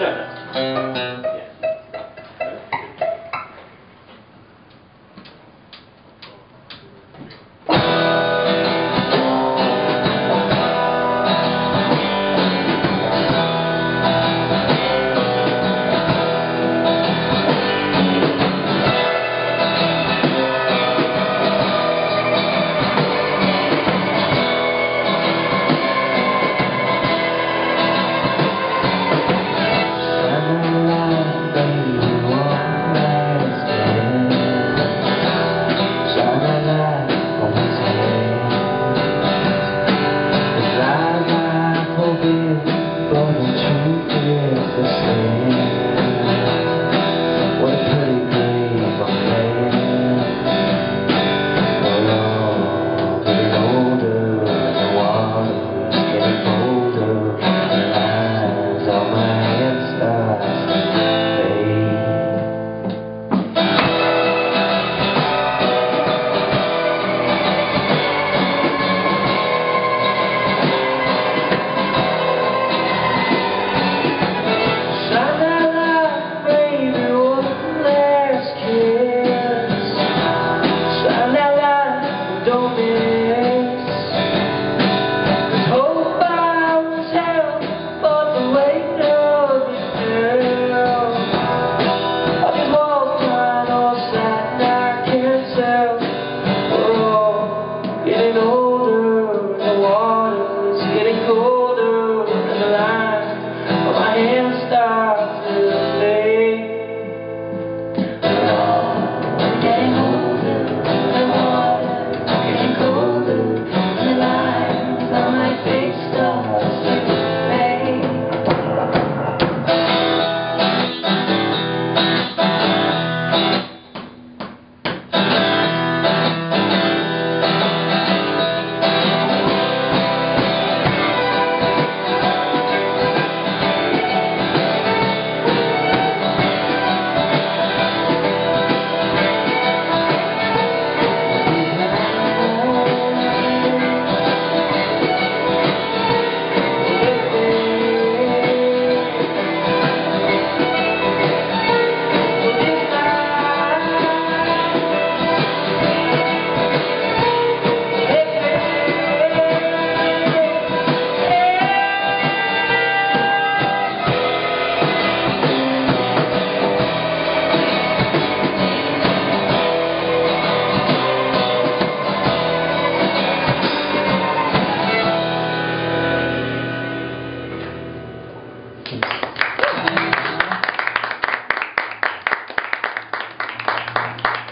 bacana. moment.